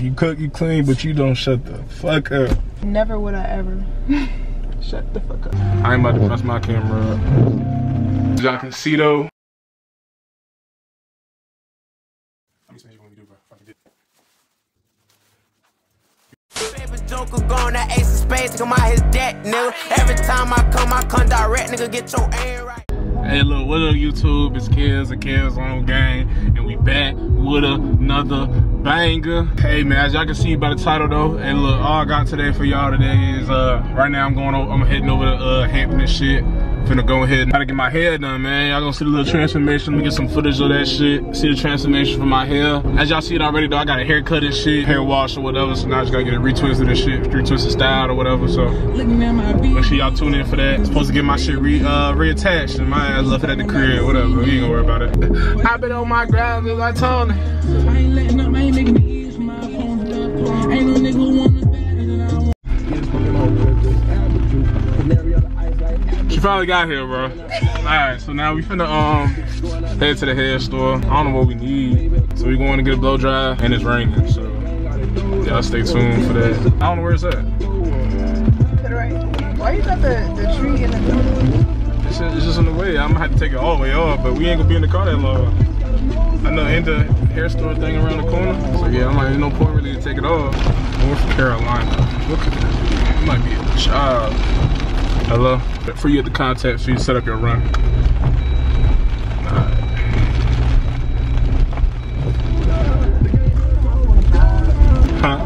You cook, you clean, but you don't shut the fuck up. Never would I ever. Shut the fuck up. I ain't about to mess my camera up. Y'all can see though. Favorite Joker going to ace of spades, come out his deck, nigga. Every time I come, I come direct, nigga. Get your aim right. Hey, look, what up, YouTube? It's Kells and Kellsonem Gang, and we back with another banger. Hey, man, as y'all can see by the title, though, and look, all I got today for y'all today is, uh, right now I'm going over, I'm heading over to, uh, Hampton and shit. Finna go ahead and try to get my hair done, man. Y'all gonna see the little transformation. Let me get some footage of that shit. See the transformation for my hair. As y'all see it already, though, I got a haircut and shit, hair wash or whatever, so now I just gotta get it retwisted and shit, retwisted style or whatever, so. Make sure y'all tune in for that. Supposed to get my shit re uh reattached and my ass left it at the crib, whatever. You ain't gonna worry about it. i been on my ground as I told him. I ain't letting up, I ain't making it easy for my phone. Ain't no nigga who She finally got here, bro. Alright, so now we finna um head to the hair store. I don't know what we need. So we going to get a blow dry and it's raining, so y'all stay tuned for that. I don't know where it's at. To the right. Why you got the, the tree in the middle? It's just, it's just in the way. I'm gonna have to take it all the way off, but we ain't gonna be in the car that long. I know ain't the hair store thing around the corner. So yeah, I'm like, there's no point really to take it off. North Carolina. Look at this. It might be a job. Hello? For you at the contact so you set up your run. Alright. Huh?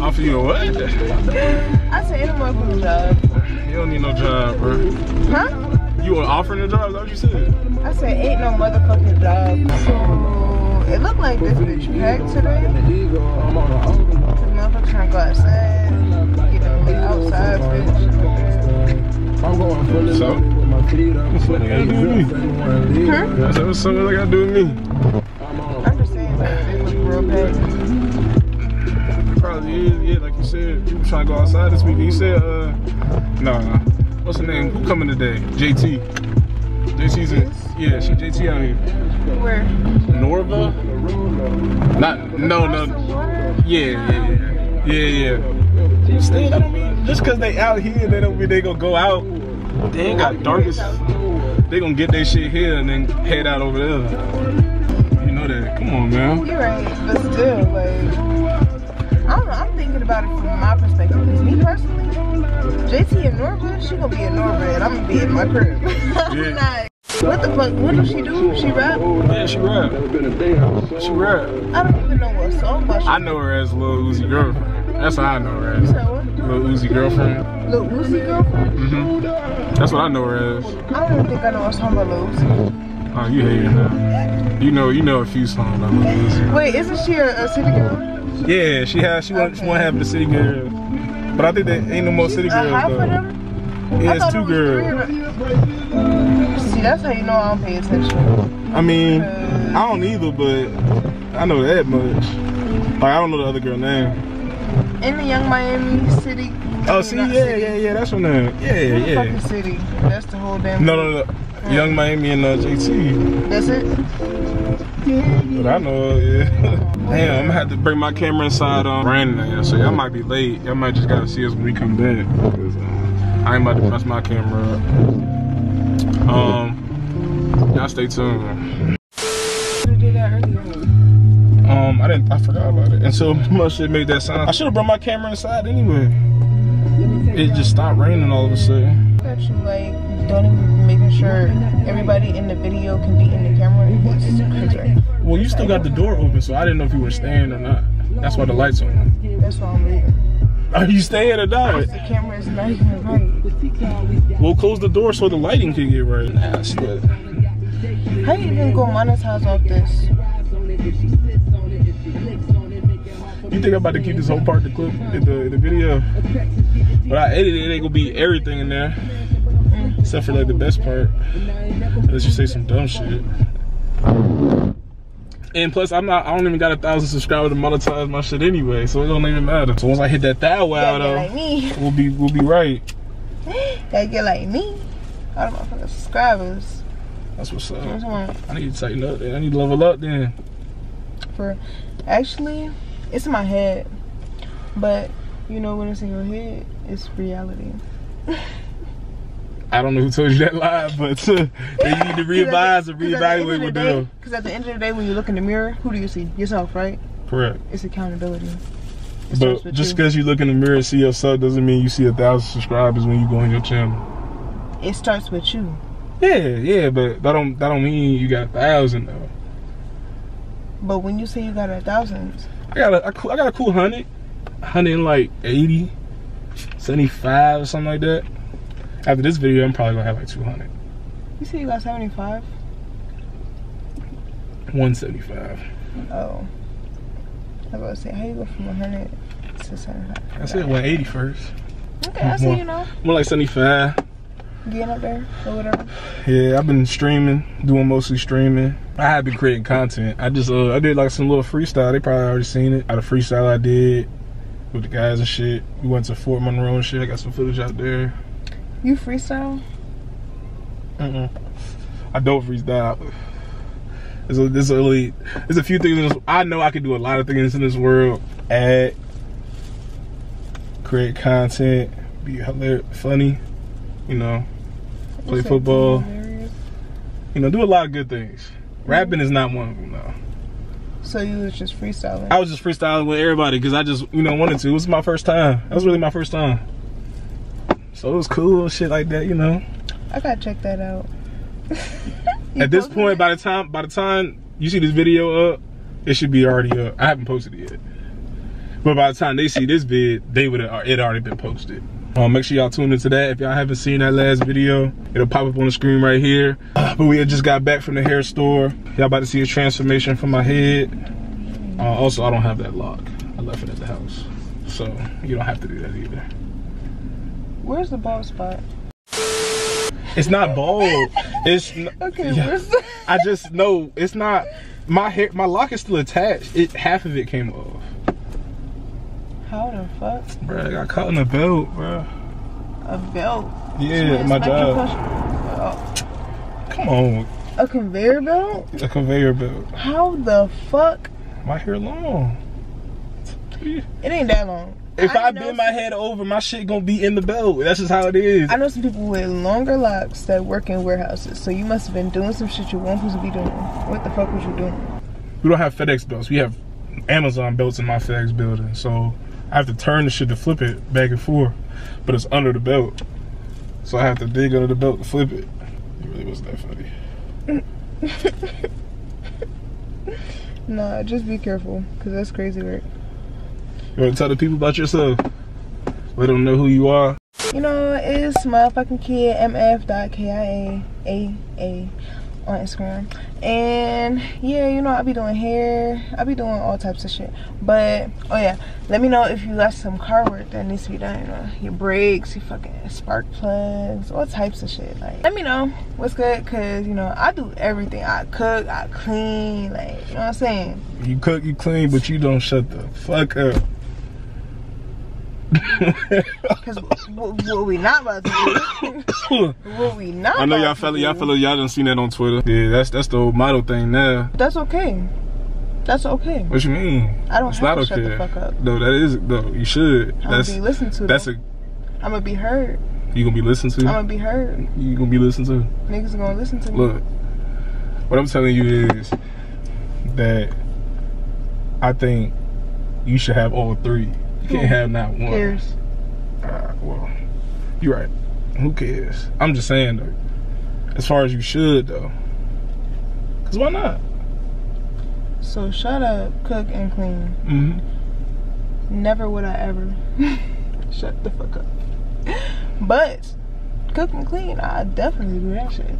Offer you a what? I said, ain't no motherfucking job. You don't need no job, bro. Huh? You were offering a job? Is that what you said? I said, ain't no motherfucking job. So, it looked like this bitch packed today. The motherfucker trying to go outside. Get them lit outside, bitch. I'm going for the So? with my feet up. What's what they gotta do with me? Huh? I said, what's something they gotta do with me? I'm just saying, like, they look real packed. Probably is, yeah, like you said, people trying to go outside this week. You said, uh, nah, what's her name? Who coming today? JT. JT's in, yeah, she JT out here. Where? Norva? Not, no, no, yeah, yeah, yeah, yeah, yeah. Still, that don't mean, just cause they out here, they don't mean they gonna go out. They ain't got darkest, they gonna get their shit here and then head out over there. You know that, come on, man. You're right, but still, like, I don't know. I'm thinking about it from my perspective. Me personally, JT and Norva, she gonna be in Norva and I'm gonna be in my crib. Yeah. not. What the fuck? What does she do? She rap? Yeah, she rap. Been a day house. She rap. I don't even know what song, she I know her as Lil Uzi girlfriend. That's how I know her as. Lil Uzi girlfriend. Lil Uzi girlfriend? hmm That's what I know her as. I don't even think I know what song about Lil Uzi. Oh, you hating now. You know, you know a few songs about Lil Uzi. Wait, isn't she a, a city girl? Yeah, she has. She want. She want to have the city girls. But I think there ain't no more city girls though. Yeah, I it's two it girls. See, that's how you know I don't pay attention. I mean, I don't either, but I know that much. Like I don't know the other girl name. In the Young Miami City. Oh, see, yeah, city. yeah, yeah. That's her name. Yeah, What the fuck yeah. is city? That's the whole damn. No, no, no. Young Miami and uh, JT. That's it. But I know, yeah. Damn, I'm gonna have to bring my camera inside on raining now, so y'all might be late. Y'all might just gotta see us when we come back. 'cause, uh, I ain't about to mess my camera up. Um, y'all stay tuned. Um, I didn't, I forgot about it. And so much shit made that sound. I should have brought my camera inside anyway. It just stopped raining all of a sudden. That you like don't even making sure everybody in the video can be in the camera. It's crazy. Well, you still got the door open, so I didn't know if you were staying or not. That's why the lights on. That's why I'm leaving. Are you staying or not? The camera is not even right. We'll close the door so the lighting can get right. Nah, shit. How you even go monetize off this? You think I'm about to keep this whole part the clip in the, in the video? But I edited it, it gonna be everything in there. Except for like the best part. Unless you say some dumb shit. And plus I'm not I don't even got a thousand subscribers to monetize my shit anyway, so it don't even matter. So once I hit that thou wow get like though, me. we'll be we'll be right. Gotta get like me. All the motherfucking subscribers. That's what's What's up. I need to tighten up then. I need to level up then. for. Actually, it's in my head, but you know when it's in your head, it's reality. I don't know who told you that lie, but uh, you need to revise and reevaluate what they Because at the end of the day, when you look in the mirror, who do you see? Yourself, right? Correct. It's accountability. It But with just you. because you look in the mirror and see yourself doesn't mean you see a thousand subscribers when you go on your channel. it starts with you. Yeah, yeah, but that don't that don't mean you got a thousand though. But when you say you got a thousand, I got a I got a cool hundred, hundred and like 80, 75 or something like that. After this video, I'm probably gonna have like 200, you say you got seventy-five. 175. Oh, I was about to say how you go from hundred to seventy-five. I said 180 first. Okay, I see. You know, More like 75. Getting up there or whatever. Yeah, I've been streaming, doing mostly streaming. I have been creating content. I just uh, I did like some little freestyle. They probably already seen it. Out of freestyle I did with the guys and shit. We went to Fort Monroe and shit. I got some footage out there. You freestyle? Mm-mm. I don't freestyle. There's a, there's a really there's a few things. In this, I know I can do a lot of things in this world. Add, create content, be hilarious, funny. You know, play football. You know, do a lot of good things. Rapping is not one of them though. So you was just freestyling. I was just freestyling with everybody because I just you know wanted to. It was my first time. That was really my first time. So it was cool, shit like that. You know. I gotta check that out. At this point, it? by the time by the time you see this video up, it should be already up. I haven't posted it yet, but by the time they see this vid, they would have it already been posted. Um, make sure y'all tune into that. If y'all haven't seen that last video, it'll pop up on the screen right here. Uh, but we had just got back from the hair store. Y'all about to see a transformation from my head. Uh, also, I don't have that lock. I left it at the house, so you don't have to do that either. Where's the bald spot? It's not bald. It's Okay, Yeah. where's the I just know it's not my hair. My lock is still attached. It half of it came off. How the fuck? Bruh, I got caught in a belt, bruh. A belt. Yeah, my job. across- Come on, A conveyor belt? a conveyor belt. How the fuck? My hair long. It ain't that long. If I, know bend my head over, my shit gonna be in the belt. That's just how it is. I know some people with longer locks that work in warehouses. So you must have been doing some shit you weren't supposed to be doing. What the fuck was you doing? We don't have FedEx belts. We have Amazon belts in my FedEx building. So I have to turn the shit to flip it back and forth. But it's under the belt. So I have to dig under the belt to flip it. It really wasn't that funny. Nah, just be careful, cause that's crazy work. You want to tell the people about yourself? Let them know who you are. You know, it's motherfucking kid mf.kia on Instagram. And yeah, you know, I'll be doing hair. I'll be doing all types of shit. But oh yeah, let me know if you got some car work that needs to be done. You know, your brakes, your fucking spark plugs, all types of shit. Like, let me know what's good, cause you know I do everything. I cook, I clean, like you know what I'm saying. You cook, you clean, but you don't shut the fuck up. Cause what, we not about to do? what we not? I know y'all fella, y'all fella, y'all done seen that on Twitter. Yeah, that's that's the old model thing now. That's okay. That's okay. What you mean? I don't it's have not to shut okay. the fuck up. No, that is no. You should. I'm that's gonna be listened to. that's though. a I'm gonna be heard. you gonna be listened to. I'm gonna be heard. you gonna be listened to. Niggas gonna listen to me. Look, what I'm telling you is that I think you should have all three. Can't have not one. Cares. Uh, well, you're right. Who cares? I'm just saying though. As far as you should though. Cause why not? So shut up, cook and clean. Mm-hmm. Never would I ever. shut the fuck up. But cook and clean, I definitely do that shit.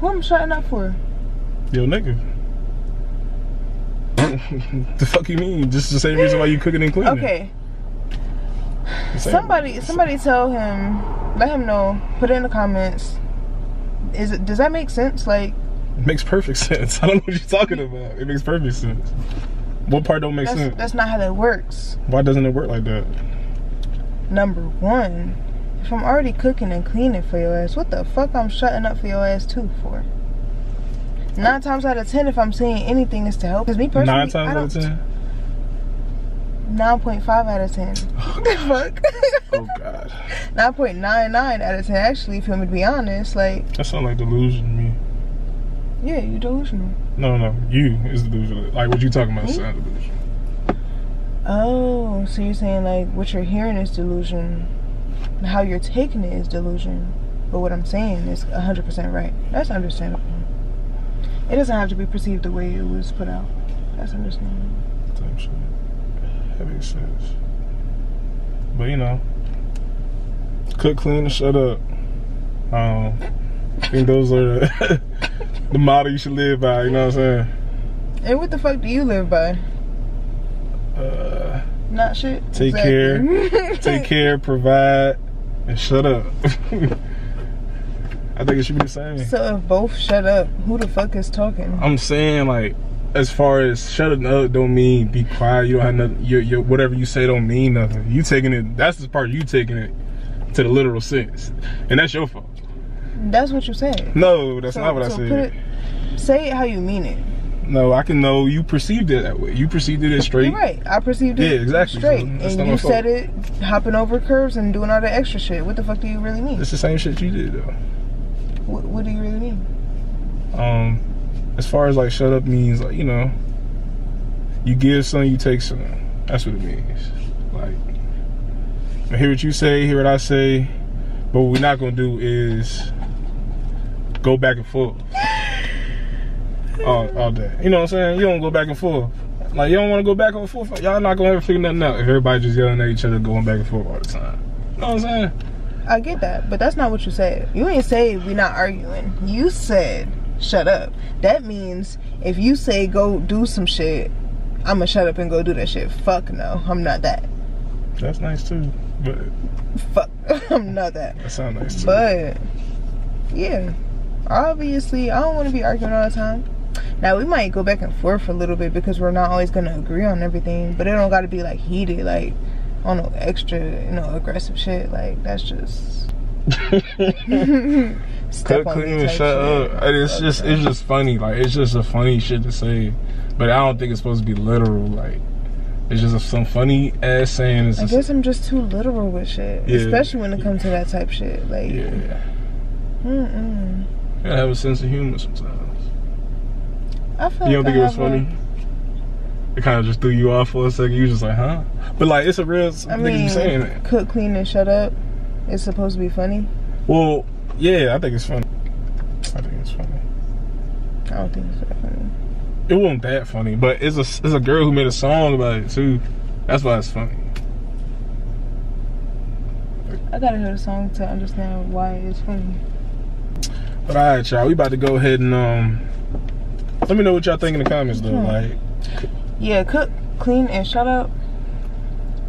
Who I'm shutting up for? Yo, nigga. the fuck you mean? Just the same reason why you cooking and cleaning. Okay. Somebody somebody tell him let him know, put it in the comments. Is it does that make sense? Like It makes perfect sense. I don't know what you're talking about. It makes perfect sense. What part don't make that's sense? that's not how that works. Why doesn't it work like that? Number one, if I'm already cooking and cleaning for your ass, what the fuck I'm shutting up for your ass too for? Nine times out of ten, if I'm saying anything, is to help. Because me personally, Nine times out of ten. 9.5 out of 10. What the fuck? Oh god, 9.99 out of 10. Actually, if you want me to be honest, like, that sounds like delusion to me. yeah, you're delusional. No, no, you is delusional. Like what you talking about Me? sound delusion. Oh, so you're saying like what you're hearing is delusion, how you're taking it is delusion, but what I'm saying is 100% right. That's understandable. It doesn't have to be perceived the way it was put out. That's understandable. Type shit. That makes sense. But you know, cook, clean, and shut up. Um, I think those are the, the model you should live by. You know what I'm saying? And what the fuck do you live by? Uh, Not shit. Take Exactly. take care, provide, and shut up. I think it should be the same. So if both shut up, who the fuck is talking? I'm saying like, as far as shutting up don't mean be quiet. You don't have nothing. Your, your whatever you say don't mean nothing. You taking it. That's the part you taking it to the literal sense, and that's your fault. That's what you said. No, that's So- not what I so said. put it- say it how you mean it. no, I can know you perceived it that way. You perceived it as straight. You're right. I perceived it Yeah, exactly. straight, So and you fault. said it hopping over curves and doing all that extra shit. What the fuck do you really mean? It's the same shit you did though. What, what do you really mean? Um, as far as like shut up means like you know, you give some, you take some. That's what it means. Like, I hear what you say, hear what I say, but what we're not gonna do is go back and forth all, all day. You know what I'm saying? You don't go back and forth. Like you don't want to go back and forth. Y'all not gonna ever figure nothing out if everybody just yelling at each other, going back and forth all the time. You know what I'm saying? I get that, but that's not what you said. You ain't say we not arguing. You said shut up. That means if you say go do some shit, I'ma shut up and go do that shit. Fuck no, I'm not that. That's nice too. But Fuck, I'm not that. that sounds nice too. But yeah, obviously, I don't want to be arguing all the time. Now we might go back and forth a little bit because we're not always gonna agree on everything, but it don't got to be like heated, like on no extra, you know, aggressive shit. Like that's just step Cut on me clean and shut shit. up. And It's Fuck just it's just funny. Like it's just a funny shit to say. But I don't think it's supposed to be literal. Like it's just some funny ass saying. It's I just, guess I'm just too literal with shit, Yeah. especially when it comes to that type shit. Like, yeah. mm-mm. You gotta have a sense of humor sometimes. I feel You don't like think I it was have a- funny? It kind of just threw you off for a second. You was just like, huh? But like, it's a real I mean, saying it. cook, clean, and shut up. It's supposed to be funny. Well, yeah, I think it's funny. I think it's funny. I don't think it's that funny. It wasn't that funny, but it's a it's a girl who made a song about it too. That's why it's funny. I gotta hear the song to understand why it's funny. But all right, y'all, we about to go ahead and um. Let me know what y'all think in the comments though. Like, Yeah, cook, clean, and shut up.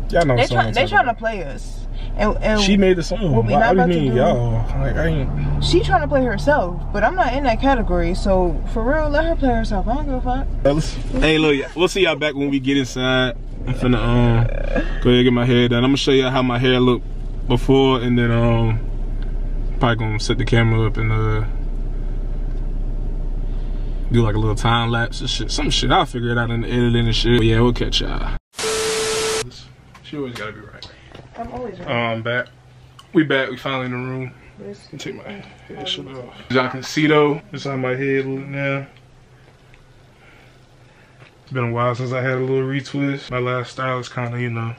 y'all know They try, they trying to play us, and, and She made the song. What we not what do you mean, do- y'all? Like, I ain't. she trying to play herself, but I'm not in that category. So for real, let her play herself. I don't give a fuck. Hey, look, we'll see y'all back when we get inside. I'm finna um go ahead and get my hair done. I'm gonna show y'all how my hair looked before, and then um probably gonna set the camera up and uh do like a little time lapse and shit. Some shit. I'll figure it out in the editing and shit. But yeah, we'll catch y'all. She always gotta be right. I'm always right. Um, I'm back. We back. We finally in the room. Let me take my head shit off. Y'all can see though. it's on my head now. It's been a while since I had a little retwist. My last style is kind of, you know,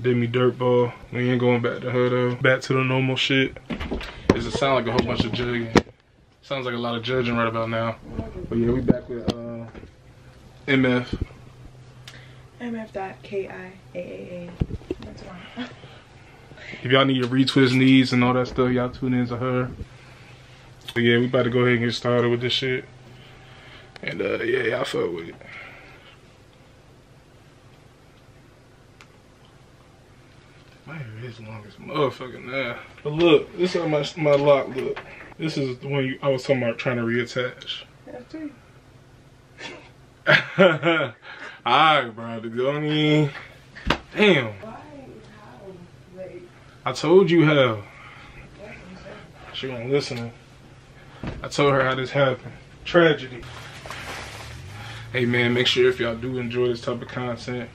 did me dirt ball. We ain't going back to her though. Back to the normal shit. Does it sound like a whole bunch of judging? Sounds like a lot of judging right about now. But yeah, we back with uh, MF. MF.KIAAA. That's. If y'all need your retwist needs and all that stuff, y'all tune in to her. But yeah, we about to go ahead and get started with this shit. And uh yeah, y'all fuck with it. My hair is long as motherfucking now. But look, this is how my my lock look. This is the one you, I was talking about trying to reattach. Alright, bro. Don't even. Damn. Why? How? Like, I told you how. She wasn't listening. I told her how this happened. tragedy. Hey man, make sure if y'all do enjoy this type of content,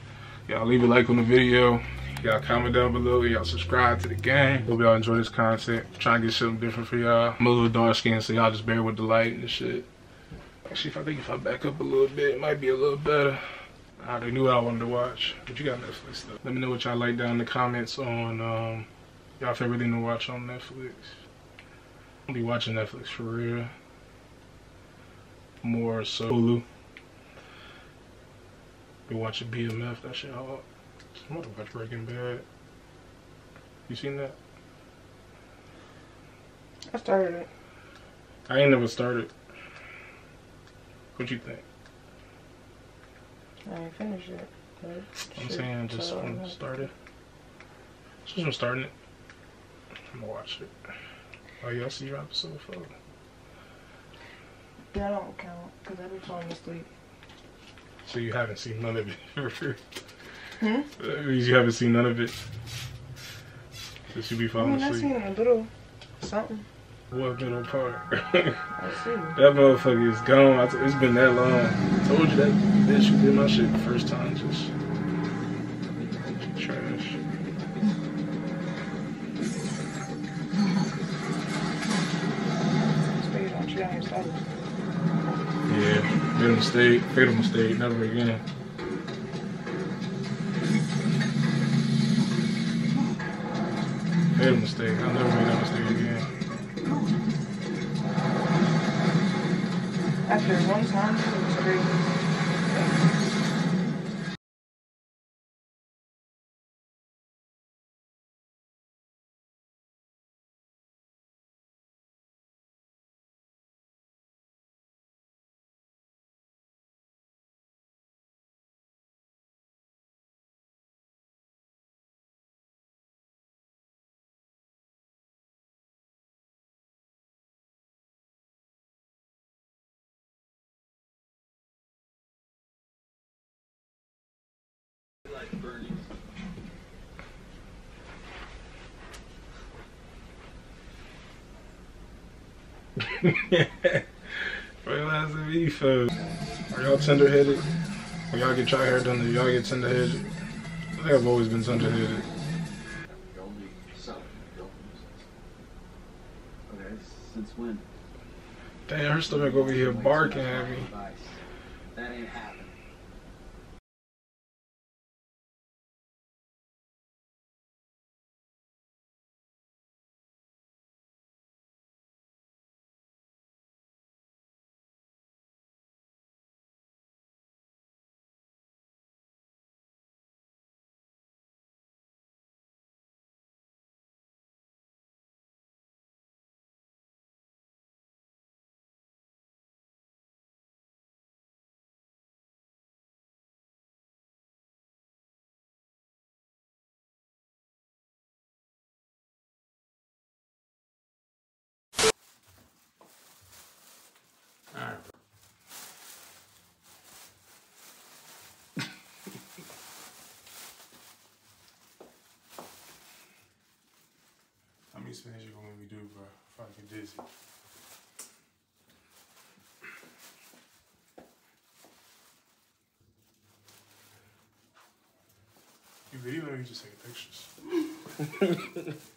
y'all leave a like on the video. Y'all comment down below. Y'all subscribe to the game. Hope y'all enjoy this content. Trying to get something different for y'all. I'm a little dark skinned, so y'all just bear with the light and shit. Actually, if I think if I back up a little bit, it might be a little better. I already knew what I wanted to watch, but you got Netflix though. Let me know what y'all like down in the comments on um, y'all favorite thing to watch on Netflix. I'll be watching Netflix for real. More so Hulu. Be watching BMF, that shit hard. I'm about to watch Breaking Bad. You seen that? I started it. I ain't never started. What you think? I ain't finished it. I'm saying just so, when uh, it started. Just when starting it. I'm gonna watch it. Oh yeah, I see your episode four. That don't count because I be falling asleep. So you haven't seen none of it. Hmm? You haven't seen none of it. Since you be I falling mean, I asleep. seen a little something. What middle part? I see. That motherfucker is gone. It's been that long. I told you that bitch who did my shit the first time just trash. Spade on you ain't started. Yeah, made a mistake. Made a mistake. Never again. Fatal mistake. I'll never make that mistake again. After one time, it was crazy. Realize the me folks. Are y'all tender headed? When y'all get your hair done, do y'all get tender headed? I think I've always been tender headed. Only some. Okay, since when? Damn, her stomach over here barking at me. I'm used to you when we do, bro. Fucking dizzy. You video or you just taking pictures?